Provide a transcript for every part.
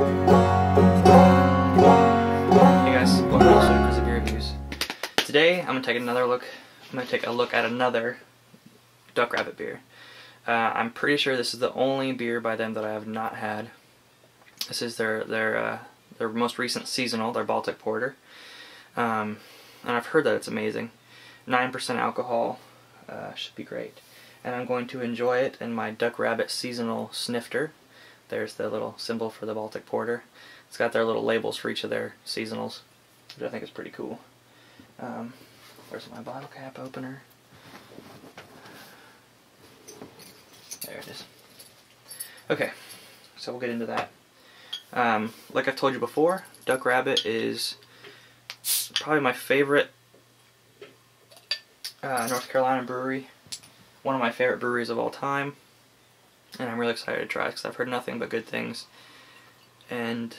Hey guys, welcome to Beer Reviews. Today I'm gonna take another look. I'm gonna take a look at another Duck Rabbit beer. Uh, I'm pretty sure this is the only beer by them that I have not had. This is their their uh, their most recent seasonal, their Baltic Porter, um, and I've heard that it's amazing. Nine percent alcohol uh, should be great, and I'm going to enjoy it in my Duck Rabbit seasonal snifter. There's the little symbol for the Baltic Porter. It's got their little labels for each of their seasonals, which I think is pretty cool. Um, where's my bottle cap opener? There it is. Okay, so we'll get into that. Um, like I've told you before, Duck Rabbit is probably my favorite uh, North Carolina brewery. One of my favorite breweries of all time. And I'm really excited to try it because I've heard nothing but good things. And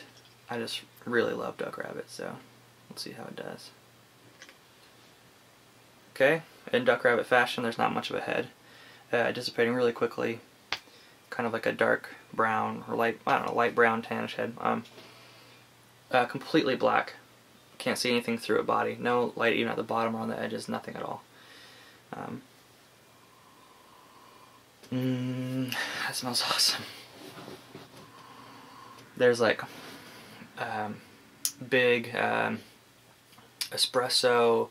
I just really love Duck Rabbit, so let's see how it does. Okay, in Duck Rabbit fashion, there's not much of a head. Uh, dissipating really quickly, kind of like a dark brown or light, I don't know, light brown tannish head. Um, uh, completely black. Can't see anything through a body. No light even at the bottom or on the edges, nothing at all. Um, mm, that smells awesome. There's like um, big um, espresso,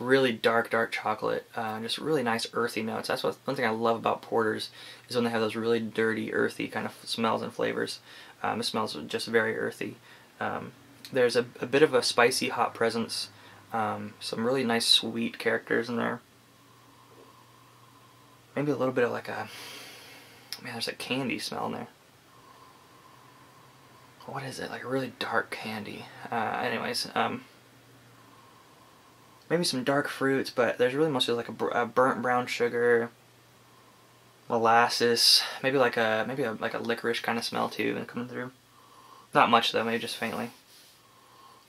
really dark, dark chocolate, uh, just really nice earthy notes. That's what one thing I love about porters is when they have those really dirty, earthy kind of smells and flavors. Um, it smells just very earthy. Um, there's a, a, bit of a spicy hot presence, um, some really nice sweet characters in there. Maybe a little bit of like a, man, there's a candy smell in there what is it, like a really dark candy. Uh, anyways, um, maybe some dark fruits, but there's really mostly like a, a, burnt brown sugar, molasses, maybe like a maybe a, like a licorice kind of smell too coming through. Not much though, maybe just faintly.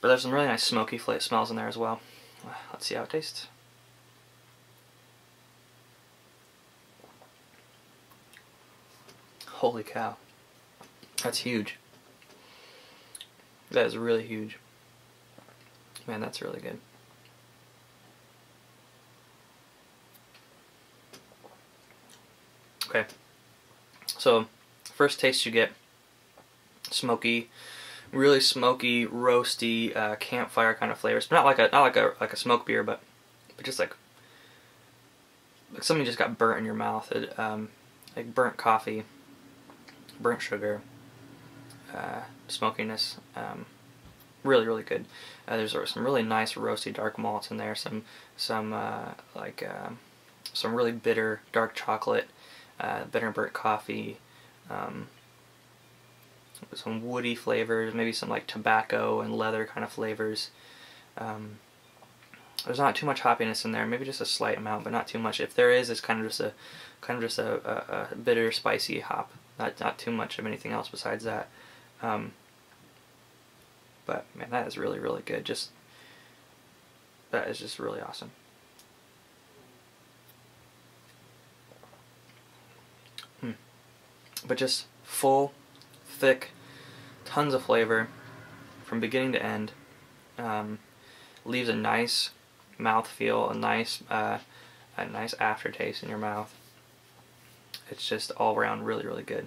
But there's some really nice smoky flavor smells in there as well. Let's see how it tastes. Holy cow. That's huge. That is really huge. Man, that's really good. Okay. So, first taste you get smoky, really smoky, roasty, uh, campfire kind of flavors. Not like a not like a like a smoke beer, but but just like like something just got burnt in your mouth. It, um, like burnt coffee, burnt sugar, uh, smokiness. Um, really, really good. Uh, there's some really nice roasty dark malts in there. Some, some uh, like uh, some really bitter dark chocolate, uh, bitter burnt coffee. Um, some woody flavors, maybe some like tobacco and leather kind of flavors. Um, there's not too much hoppiness in there, maybe just a slight amount, but not too much. If there is, it's kind of just a kind of just a, a, a bitter, spicy hop. Not not too much of anything else besides that. Um, but man, that is really, really good. Just that is just really awesome. Hmm. But just full, thick, tons of flavor from beginning to end. Um, leaves a nice mouth feel, a nice, uh, a nice aftertaste in your mouth. It's just all around really, really good.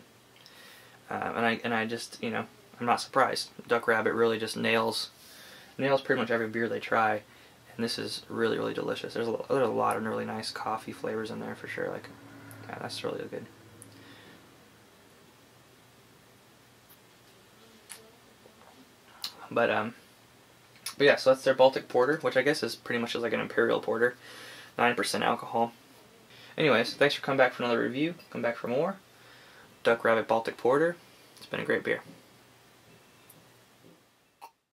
Um, and I and I just you know I'm not surprised. Duck Rabbit really just nails nails pretty much every beer they try, and this is really really delicious. There's a, there's a lot of really nice coffee flavors in there for sure. Like, yeah, that's really good. But um, but yeah, so that's their Baltic Porter, which I guess is pretty much like an Imperial Porter, nine percent alcohol. Anyways, thanks for coming back for another review. Come back for more. Duck Rabbit Baltic Porter. It's been a great beer.